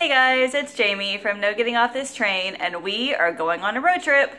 Hey guys, it's Jaime from No Getting Off This Train, and we are going on a road trip.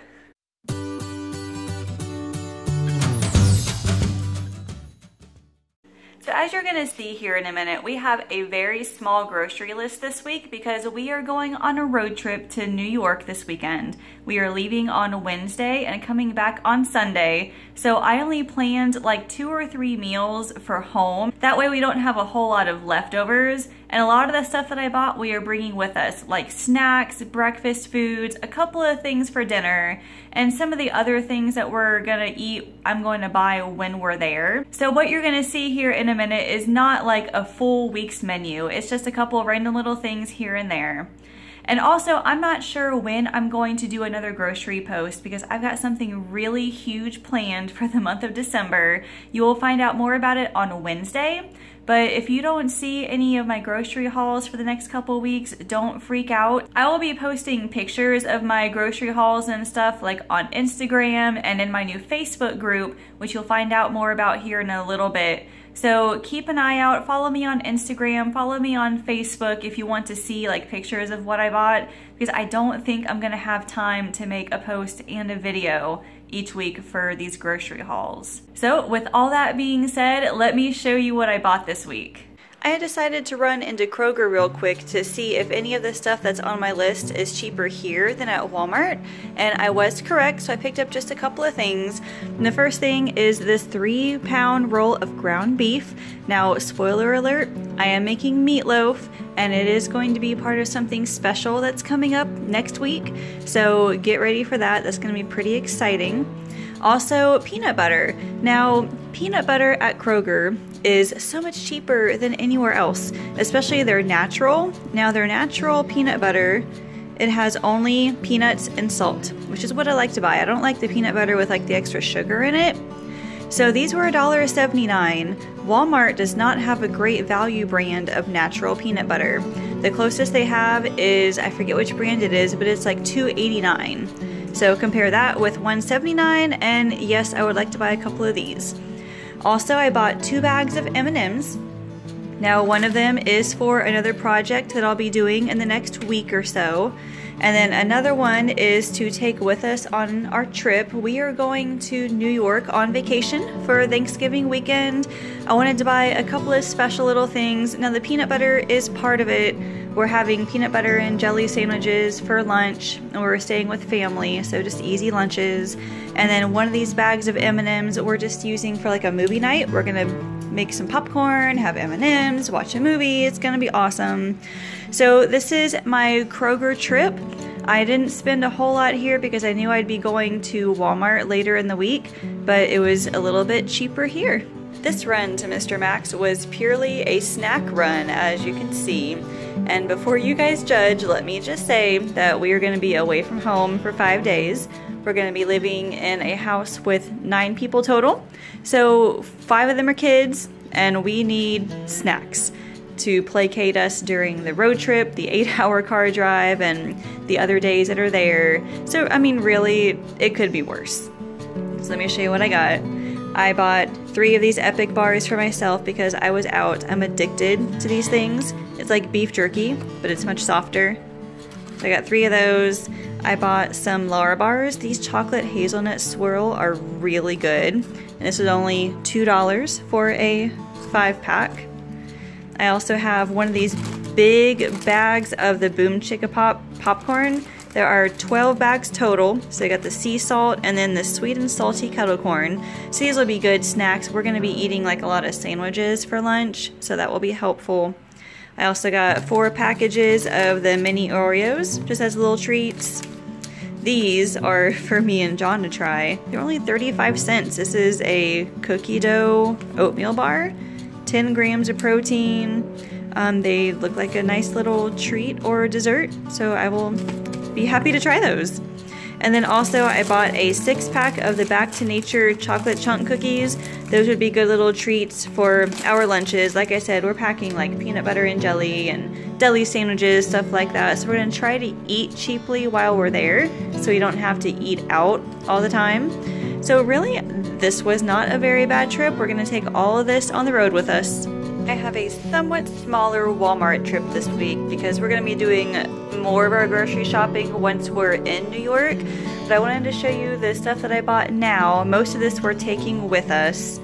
So as you're gonna see here in a minute, we have a very small grocery list this week because we are going on a road trip to New York this weekend. We are leaving on Wednesday and coming back on Sunday. So I only planned like two or three meals for home. That way we don't have a whole lot of leftovers. And a lot of the stuff that I bought, we are bringing with us, like snacks, breakfast foods, a couple of things for dinner, and some of the other things that we're gonna eat, I'm going to buy when we're there. So what you're gonna see here in a minute is not like a full week's menu. It's just a couple random little things here and there. And also, I'm not sure when I'm going to do another grocery post because I've got something really huge planned for the month of December. You will find out more about it on Wednesday. But if you don't see any of my grocery hauls for the next couple weeks, don't freak out. I will be posting pictures of my grocery hauls and stuff like on Instagram and in my new Facebook group, which you'll find out more about here in a little bit. So keep an eye out, follow me on Instagram, follow me on Facebook if you want to see like pictures of what I bought because I don't think I'm gonna have time to make a post and a video each week for these grocery hauls. So with all that being said, let me show you what I bought this week. I decided to run into Kroger real quick to see if any of the stuff that's on my list is cheaper here than at Walmart, and I was correct, so I picked up just a couple of things. And the first thing is this three pound roll of ground beef. Now, spoiler alert, I am making meatloaf, and it is going to be part of something special that's coming up next week, so get ready for that. That's going to be pretty exciting. Also, peanut butter. Now, peanut butter at Kroger is so much cheaper than anywhere else, especially their natural. Now, their natural peanut butter, it has only peanuts and salt, which is what I like to buy. I don't like the peanut butter with like the extra sugar in it. So these were $1.79. Walmart does not have a great value brand of natural peanut butter. The closest they have is I forget which brand it is, but it's like $2.89. So compare that with 179 and yes, I would like to buy a couple of these. Also, I bought two bags of M&Ms. Now, one of them is for another project that I'll be doing in the next week or so. And then another one is to take with us on our trip. We are going to New York on vacation for Thanksgiving weekend. I wanted to buy a couple of special little things. Now, the peanut butter is part of it. We're having peanut butter and jelly sandwiches for lunch, and we're staying with family, so just easy lunches. And then one of these bags of M&Ms we're just using for like a movie night. We're gonna make some popcorn, have M&Ms, watch a movie. It's gonna be awesome. So this is my Kroger trip. I didn't spend a whole lot here because I knew I'd be going to Walmart later in the week, but it was a little bit cheaper here. This run to Mr. Max was purely a snack run, as you can see. And before you guys judge, let me just say that we are going to be away from home for five days. We're going to be living in a house with nine people total. So five of them are kids, and we need snacks to placate us during the road trip, the eight hour car drive, and the other days that are there. So, I mean, really, it could be worse. So, let me show you what I got. I bought three of these Epic bars for myself because I was out. I'm addicted to these things. It's like beef jerky, but it's much softer. So I got three of those. I bought some Larabars. These chocolate hazelnut swirl are really good. And this was only $2 for a five pack. I also have one of these big bags of the Boom Chicka Pop popcorn. There are 12 bags total. So I got the sea salt and then the sweet and salty kettle corn. So these will be good snacks. We're going to be eating like a lot of sandwiches for lunch, so that will be helpful. I also got four packages of the mini Oreos, just as little treats. These are for me and John to try. They're only 35 cents. This is a cookie dough oatmeal bar, 10 grams of protein. Um, they look like a nice little treat or dessert, so I will be happy to try those. And then also I bought a six pack of the Back to Nature chocolate chunk cookies. Those would be good little treats for our lunches. Like I said, we're packing like peanut butter and jelly and deli sandwiches, stuff like that. So we're gonna try to eat cheaply while we're there so we don't have to eat out all the time. So really, this was not a very bad trip. We're gonna take all of this on the road with us. I have a somewhat smaller Walmart trip this week because we're going to be doing more of our grocery shopping once we're in New York. But I wanted to show you the stuff that I bought now. Most of this we're taking with us.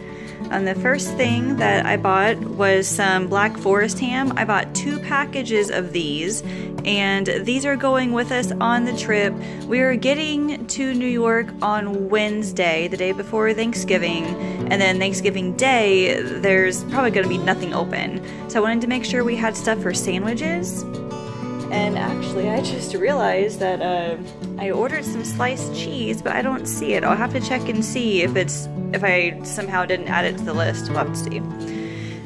And the first thing that I bought was some Black Forest ham. I bought two packages of these and these are going with us on the trip. We are getting to New York on Wednesday, the day before Thanksgiving, and then Thanksgiving Day, there's probably going to be nothing open. So I wanted to make sure we had stuff for sandwiches. And actually, I just realized that uh, I ordered some sliced cheese, but I don't see it. I'll have to check and see if it's if I somehow didn't add it to the list. We'll have to see.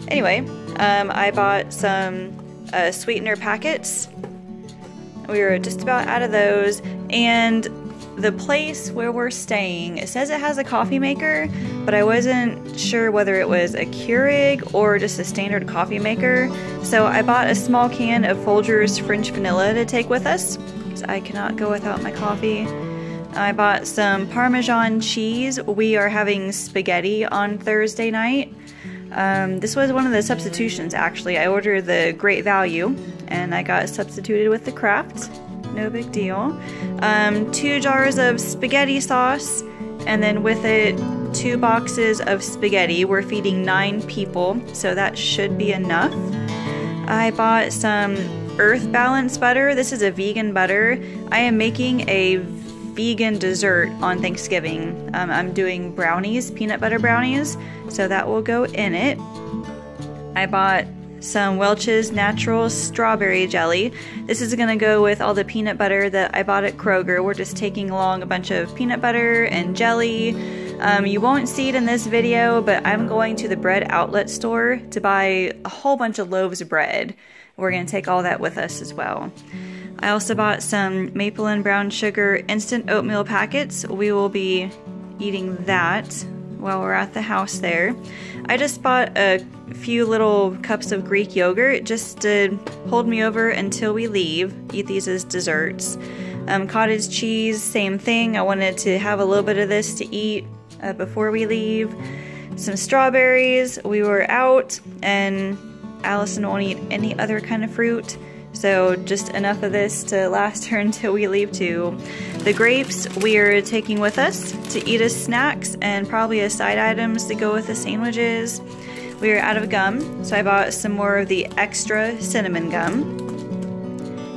Anyway, um, I bought some uh, sweetener packets. We were just about out of those, and the place where we're staying, it says it has a coffee maker, but I wasn't sure whether it was a Keurig or just a standard coffee maker. So I bought a small can of Folgers French vanilla to take with us, because I cannot go without my coffee. I bought some Parmesan cheese. We are having spaghetti on Thursday night. Um, this was one of the substitutions actually. I ordered the Great Value and I got substituted with the Kraft. No big deal. Um, two jars of spaghetti sauce and then with it two boxes of spaghetti. We're feeding nine people, so that should be enough. I bought some Earth Balance butter. This is a vegan butter. I am making a vegan dessert on Thanksgiving. Um, I'm doing brownies, peanut butter brownies, so that will go in it. I bought some Welch's Natural Strawberry Jelly. This is gonna go with all the peanut butter that I bought at Kroger. We're just taking along a bunch of peanut butter and jelly. Um, you won't see it in this video, but I'm going to the bread outlet store to buy a whole bunch of loaves of bread. We're gonna take all that with us as well. I also bought some maple and brown sugar instant oatmeal packets. We will be eating that while we're at the house there. I just bought a few little cups of Greek yogurt just to hold me over until we leave. Eat these as desserts. Um, cottage cheese, same thing. I wanted to have a little bit of this to eat uh, before we leave. Some strawberries. We were out and Allison won't eat any other kind of fruit. So just enough of this to last her until we leave to. The grapes we're taking with us to eat as snacks and probably as side items to go with the sandwiches. We are out of gum, so I bought some more of the extra cinnamon gum.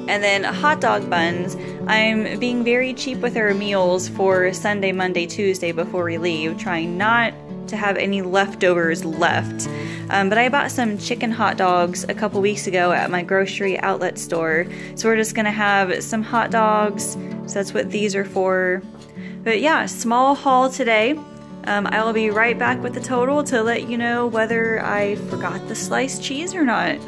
And then hot dog buns. I'm being very cheap with our meals for Sunday, Monday, Tuesday before we leave, trying not to have any leftovers left. Um, but I bought some chicken hot dogs a couple weeks ago at my grocery outlet store. So we're just gonna have some hot dogs. So that's what these are for. But yeah, small haul today. Um, I will be right back with the total to let you know whether I forgot the sliced cheese or not.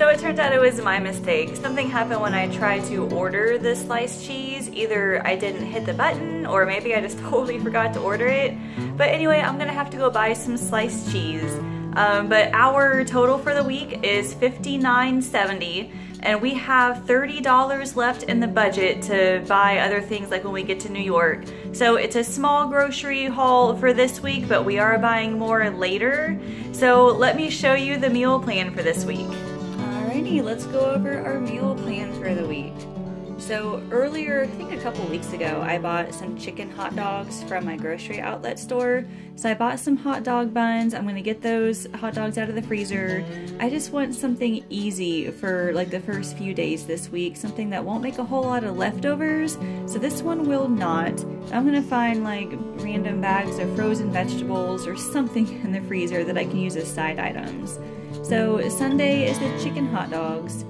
So it turns out it was my mistake. Something happened when I tried to order the sliced cheese. Either I didn't hit the button or maybe I just totally forgot to order it. But anyway, I'm gonna have to go buy some sliced cheese. Um, but our total for the week is $59.70 and we have $30 left in the budget to buy other things like when we get to New York. So it's a small grocery haul for this week, but we are buying more later. So let me show you the meal plan for this week. Alrighty, let's go over our meal plan for the week. So earlier, I think a couple weeks ago, I bought some chicken hot dogs from my grocery outlet store. So I bought some hot dog buns. I'm gonna get those hot dogs out of the freezer. I just want something easy for like the first few days this week, something that won't make a whole lot of leftovers. So this one will not. I'm gonna find like random bags of frozen vegetables or something in the freezer that I can use as side items. So Sunday is the chicken hot dogs.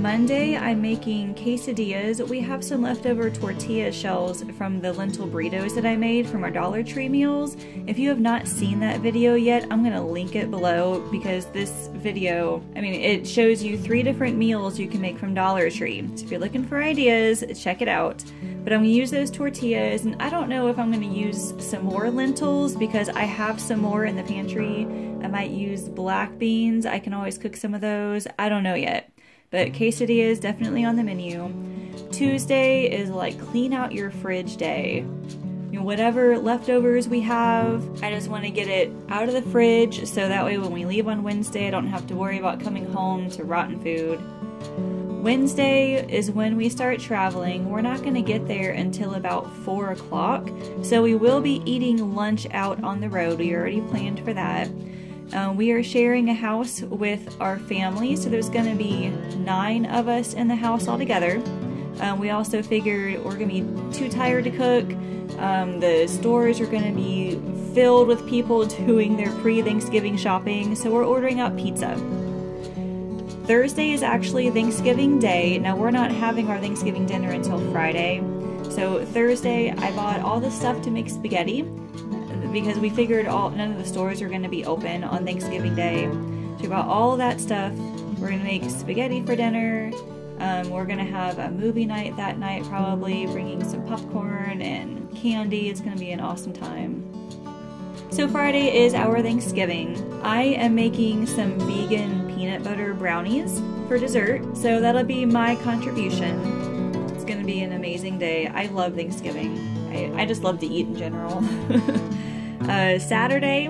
Monday, I'm making quesadillas. We have some leftover tortilla shells from the lentil burritos that I made from our Dollar Tree meals. If you have not seen that video yet, I'm gonna link it below because this video, I mean, it shows you three different meals you can make from Dollar Tree. So if you're looking for ideas, check it out. But I'm gonna use those tortillas, and I don't know if I'm gonna use some more lentils because I have some more in the pantry. I might use black beans. I can always cook some of those. I don't know yet. But quesadilla is definitely on the menu. Tuesday is like clean out your fridge day. you know, whatever leftovers we have. I just want to get it out of the fridge so that way when we leave on Wednesday, I don't have to worry about coming home to rotten food. Wednesday is when we start traveling. We're not going to get there until about 4 o'clock, so we will be eating lunch out on the road. We already planned for that. Uh, we are sharing a house with our family, so there's going to be nine of us in the house altogether. Um, we also figured we're going to be too tired to cook. Um, the stores are going to be filled with people doing their pre Thanksgiving shopping, so we're ordering out pizza. Thursday is actually Thanksgiving Day. Now, we're not having our Thanksgiving dinner until Friday. So, Thursday, I bought all the stuff to make spaghetti because we figured all none of the stores are going to be open on Thanksgiving Day. So, we bought all that stuff. We're going to make spaghetti for dinner. Um, we're going to have a movie night that night, probably bringing some popcorn and candy. It's going to be an awesome time. So, Friday is our Thanksgiving. I am making some vegan peanut butter brownies for dessert, so that'll be my contribution. It's gonna be an amazing day. I love Thanksgiving. I, I just love to eat in general. uh, Saturday,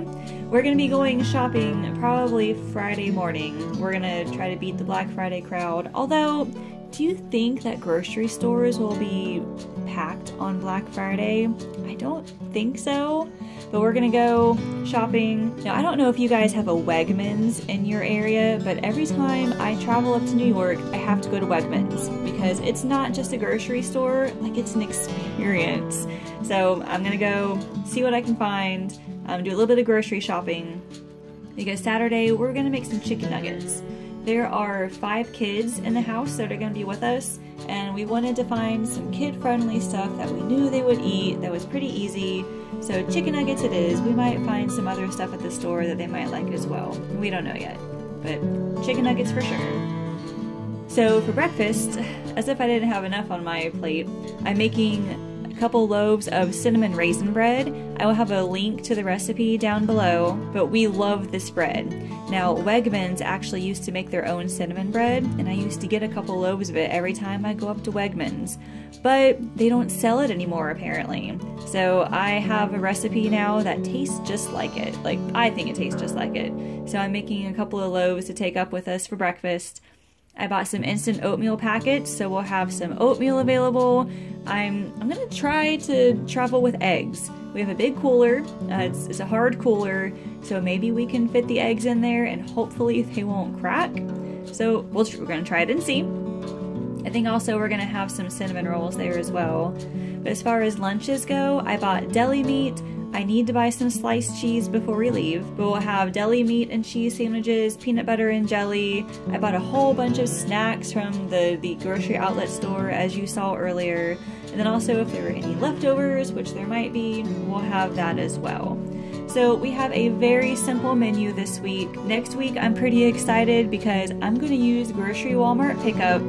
we're gonna be going shopping probably Friday morning. We're gonna try to beat the Black Friday crowd. Although, do you think that grocery stores will be packed on Black Friday? I don't think so. But we're gonna go shopping. Now, I don't know if you guys have a Wegmans in your area, but every time I travel up to New York, I have to go to Wegmans because it's not just a grocery store, like it's an experience. So I'm gonna go see what I can find, um, do a little bit of grocery shopping. Because Saturday, we're gonna make some chicken nuggets. There are five kids in the house that are to be with us, and we wanted to find some kid friendly stuff that we knew they would eat that was pretty easy. So, chicken nuggets it is. We might find some other stuff at the store that they might like as well. We don't know yet, but chicken nuggets for sure. So, for breakfast, as if I didn't have enough on my plate, I'm making a couple loaves of cinnamon raisin bread. I will have a link to the recipe down below, but we love this bread. Now, Wegmans actually used to make their own cinnamon bread, and I used to get a couple loaves of it every time I go up to Wegmans, but they don't sell it anymore apparently. So I have a recipe now that tastes just like it. Like, I think it tastes just like it. So I'm making a couple of loaves to take up with us for breakfast. I bought some instant oatmeal packets, so we'll have some oatmeal available. I'm I'm gonna try to travel with eggs. We have a big cooler. Uh, it's, it's a hard cooler, so maybe we can fit the eggs in there, and hopefully they won't crack. So we'll, we're gonna try it and see. I think also we're gonna have some cinnamon rolls there as well. But as far as lunches go, I bought deli meat, I need to buy some sliced cheese before we leave, but we'll have deli meat and cheese sandwiches, peanut butter and jelly. I bought a whole bunch of snacks from the, the grocery outlet store as you saw earlier. And then also if there are any leftovers, which there might be, we'll have that as well. So we have a very simple menu this week. Next week I'm pretty excited because I'm going to use grocery Walmart pickup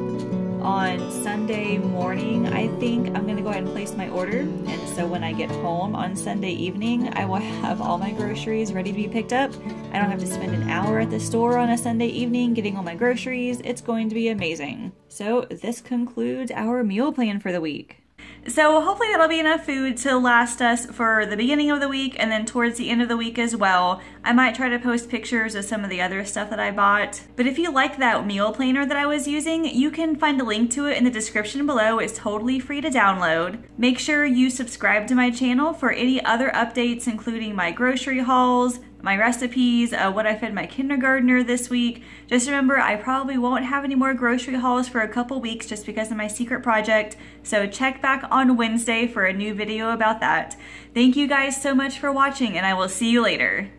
on Sunday morning, I think I'm going to go ahead and place my order. And so when I get home on Sunday evening, I will have all my groceries ready to be picked up. I don't have to spend an hour at the store on a Sunday evening getting all my groceries. It's going to be amazing. So this concludes our meal plan for the week. So hopefully that'll be enough food to last us for the beginning of the week and then towards the end of the week as well. I might try to post pictures of some of the other stuff that I bought. But if you like that meal planner that I was using, you can find a link to it in the description below. It's totally free to download. Make sure you subscribe to my channel for any other updates including my grocery hauls, my recipes, uh, what I fed my kindergartner this week. Just remember, I probably won't have any more grocery hauls for a couple weeks just because of my secret project. So check back on Wednesday for a new video about that. Thank you guys so much for watching and I will see you later.